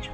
就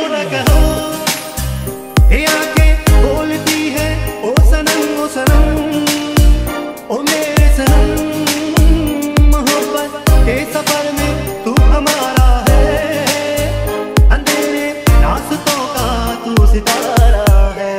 कहो ना कहो ये आँखें बोलती है ओ सनम ओ सनम ओ मेरे सनम मोहब्बत के सफ़र में तू हमारा है अंधेरे रास्तों का तू सितारा है